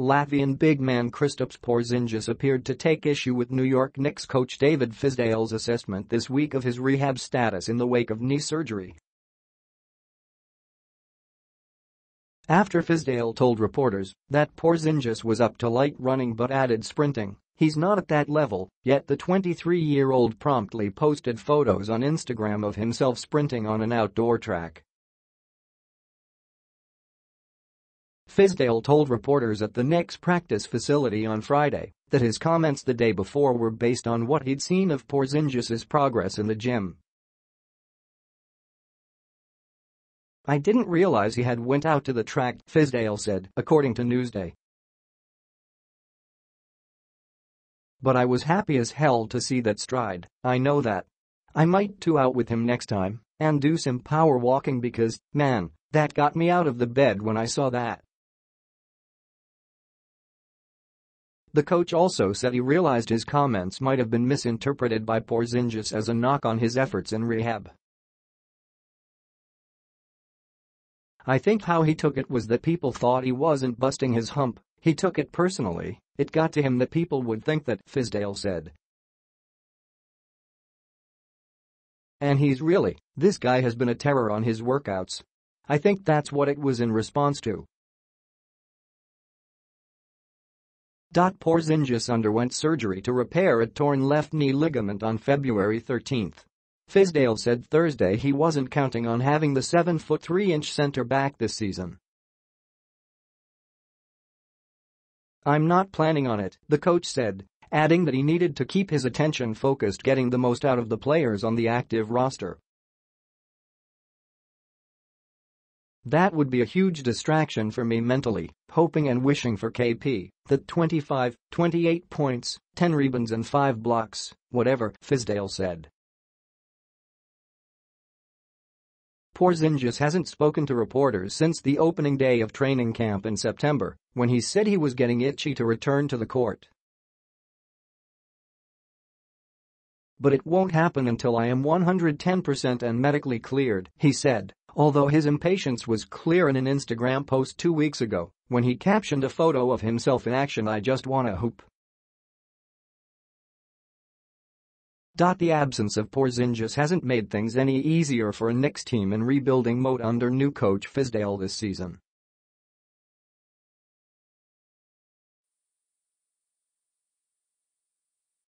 Latvian big man Kristaps Porzingis appeared to take issue with New York Knicks coach David Fizdale's assessment this week of his rehab status in the wake of knee surgery. After Fizdale told reporters that Porzingis was up to light running but added sprinting, he's not at that level, yet the 23-year-old promptly posted photos on Instagram of himself sprinting on an outdoor track. Fizdale told reporters at the Knicks practice facility on Friday that his comments the day before were based on what he'd seen of Porzingis' progress in the gym. I didn't realize he had went out to the track, Fizdale said, according to Newsday. But I was happy as hell to see that stride, I know that. I might two out with him next time and do some power walking because, man, that got me out of the bed when I saw that. The coach also said he realized his comments might have been misinterpreted by Porzingis as a knock on his efforts in rehab. I think how he took it was that people thought he wasn't busting his hump, he took it personally, it got to him that people would think that, Fizdale said. And he's really, this guy has been a terror on his workouts. I think that's what it was in response to. Porzingis underwent surgery to repair a torn left knee ligament on February 13. Fizdale said Thursday he wasn't counting on having the 7-foot-3-inch center back this season. I'm not planning on it, the coach said, adding that he needed to keep his attention focused getting the most out of the players on the active roster. That would be a huge distraction for me mentally, hoping and wishing for KP, that 25, 28 points, 10 rebounds and 5 blocks, whatever, Fizdale said. Porzingis hasn't spoken to reporters since the opening day of training camp in September, when he said he was getting itchy to return to the court. But it won't happen until I am 110% and medically cleared, he said although his impatience was clear in an Instagram post two weeks ago when he captioned a photo of himself in action I just wanna hoop. The absence of Porzingis hasn't made things any easier for a Knicks team in rebuilding mode under new coach Fizdale this season.